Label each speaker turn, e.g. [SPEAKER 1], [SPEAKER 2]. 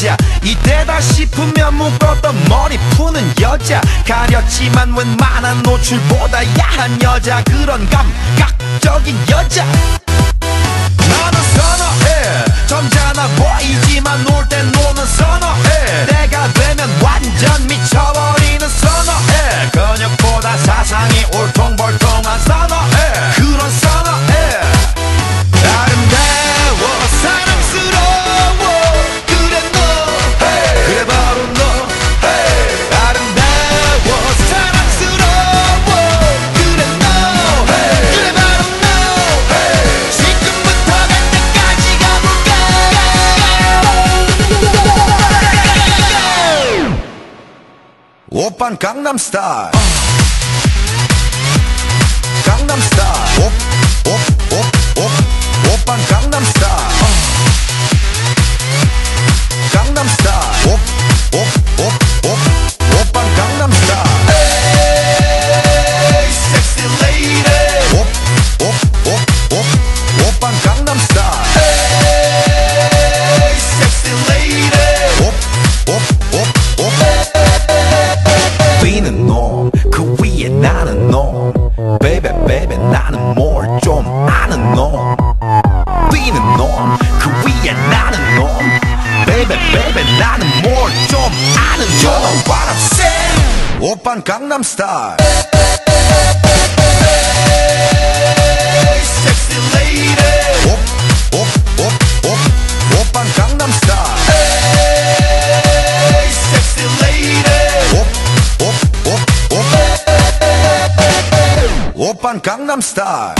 [SPEAKER 1] 여자. 이때다 싶으면 묶었던 머리 푸는 여자. 가렸지만 웬만한 노출보다 야한 여자. 그런 감각적인 여자 오빤 강남스타일 뛰는 놈그 위에 나는 놈 베이베 베이베 나는 뭘 좀 아는 놈 뛰는 놈그 위에 나는 놈 베이베 베이베 나는 뭘 좀 아는 놈 You know what I'm saying 오빤 강남스타일 오빤 강남스타일